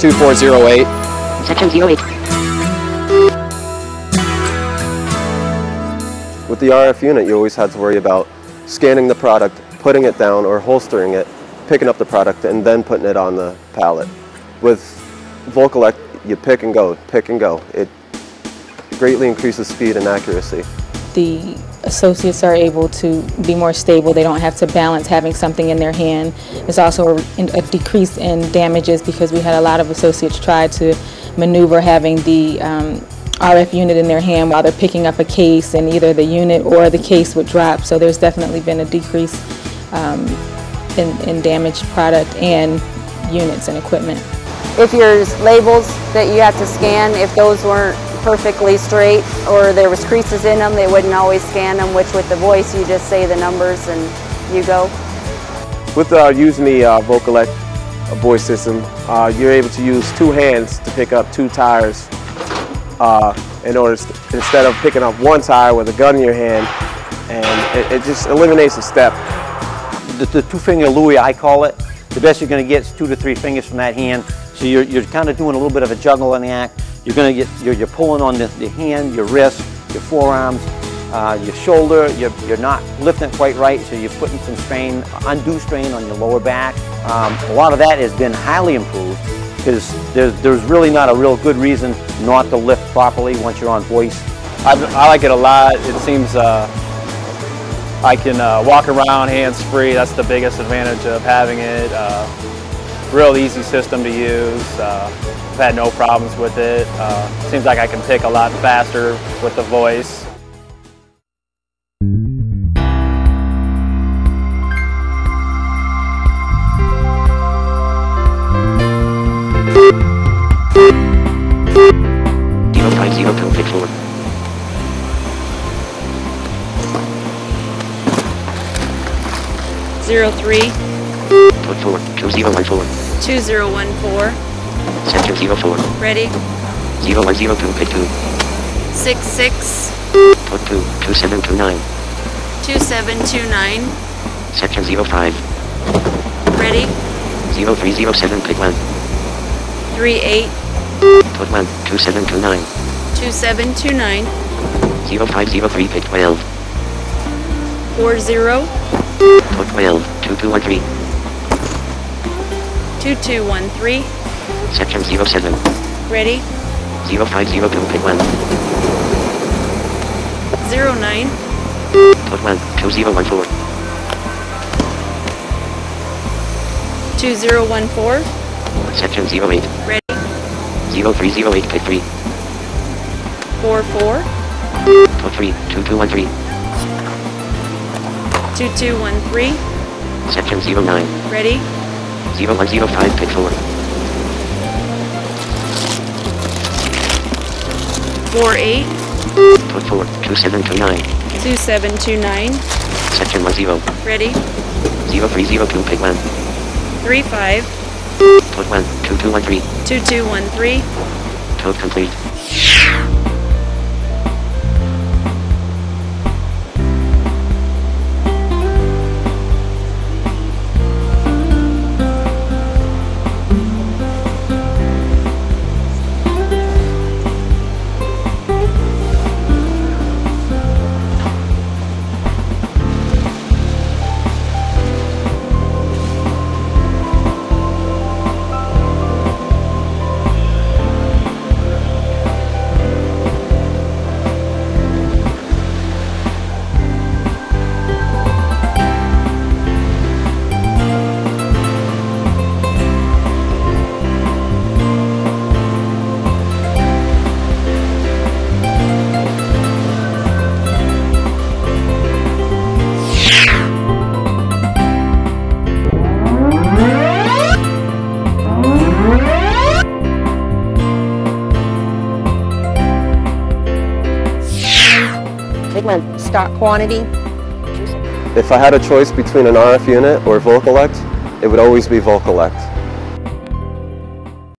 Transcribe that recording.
2408. Section 08. With the RF unit, you always had to worry about scanning the product, putting it down or holstering it, picking up the product, and then putting it on the pallet. With Vocollect, you pick and go, pick and go. It greatly increases speed and accuracy. The associates are able to be more stable. They don't have to balance having something in their hand. It's also a, a decrease in damages because we had a lot of associates try to maneuver having the um, RF unit in their hand while they're picking up a case and either the unit or the case would drop. So there's definitely been a decrease um, in, in damaged product and units and equipment. if your labels that you have to scan, if those weren't perfectly straight or there was creases in them, they wouldn't always scan them, which with the voice, you just say the numbers and you go. With uh, using the uh, Vocollect uh, voice system, uh, you're able to use two hands to pick up two tires uh, in order instead of picking up one tire with a gun in your hand, and it, it just eliminates a step. the, the two finger Louis, I call it. The best you're going to get is two to three fingers from that hand. So you're, you're kind of doing a little bit of a juggle in the act. You're going to get, you're, you're pulling on the, the hand, your wrist, your forearms, uh, your shoulder. You're, you're not lifting it quite right, so you're putting some strain, undue strain on your lower back. Um, a lot of that has been highly improved because there's, there's really not a real good reason not to lift properly once you're on voice. I, I like it a lot. It seems uh, I can uh, walk around hands-free. That's the biggest advantage of having it. Uh, real easy system to use. Uh, I've had no problems with it. Uh, seems like I can pick a lot faster with the voice. Zero three Put forward. Two zero one forward. two zero one four. Section zero four. Ready? Zero one zero two pick two. Six six Put two. Two seven two nine. two seven two nine. Section zero five. Ready? Zero three zero seven pick one. Three eight Put one. Two seven two nine. two seven two nine. Zero five zero three pick twelve. Four zero Put twelve. Two two one three. Two two one three. Section zero seven. Ready? Zero five zero two pick one. Zero nine Put one. Two zero one four. two zero one four. Section zero eight. Ready? Zero three zero eight pick three. Four four Put three. Two two one three. two two one three. Section zero nine. Ready? Zero one zero five pick four. Four eight Put four. Two seven two nine. two seven two nine. Section one zero. Ready? Zero three zero two pick one. Three five Put one. Two two one three. two two one three. Code complete. One. Stock quantity. If I had a choice between an RF unit or Vocollect, it would always be Vocollect.